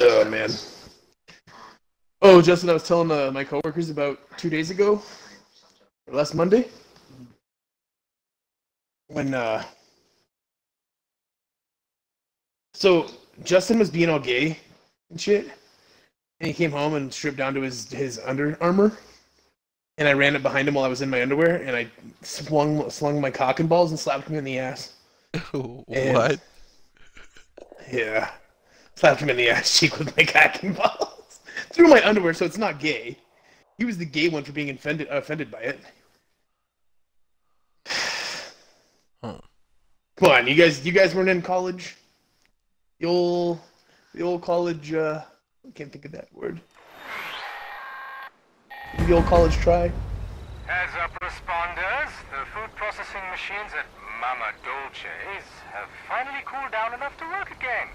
Oh man. Oh, Justin, I was telling uh, my coworkers about two days ago, or last Monday, when uh, so Justin was being all gay and shit, and he came home and stripped down to his his Under Armour, and I ran it behind him while I was in my underwear, and I swung slung my cock and balls and slapped him in the ass. And- what? Yeah. Slapped him in the ass cheek with my cock and balls. Through my underwear, so it's not gay. He was the gay one for being offended offended by it. Huh. Come on, you guys you guys weren't in college? The old the old college uh I can't think of that word. The old college try. Heads up, responders. The food processing machines at Mama Dolce's have finally cooled down enough to work again.